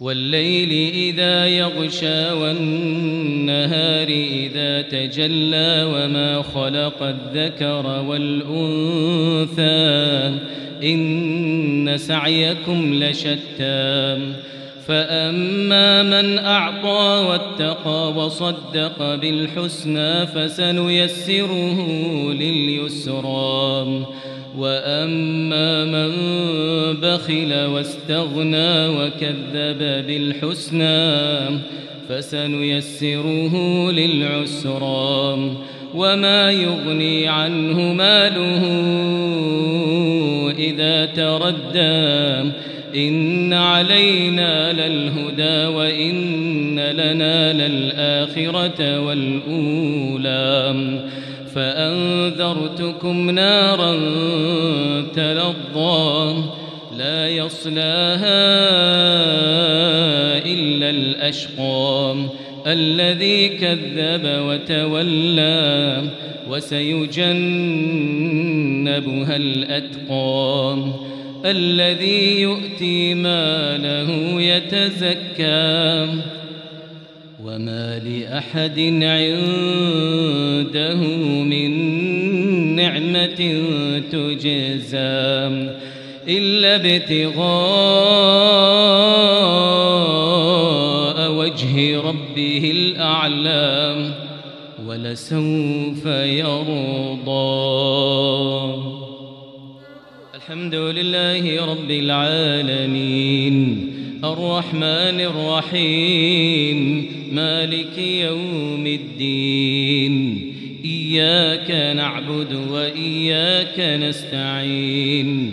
والليل إذا يغشى والنهار إذا تجلى وما خلق الذكر والأنثى إن سعيكم لشتى فأما من أعطى واتقى وصدق بالحسنى فسنيسره لليسرى وأما من بخل واستغنى وكذب بالحسنى فسنيسره للعسرى. وما يغني عنه ماله إذا تردى. إن علينا للهدى وإن لنا للآخرة والأولى. فأنذرتكم نارا تلظى. لا يصلاها الأشقى الذي كذب وتولى وسيجنبها الأتقى الذي يؤتي ماله يتزكى وما لأحد عنده من نعمة تجزى إلا ابتغاء وجه ربه الأعلى ولسوف يرضى. الحمد لله رب العالمين. الرحمن الرحيم. مالك يوم الدين. إياك نعبد وإياك نستعين.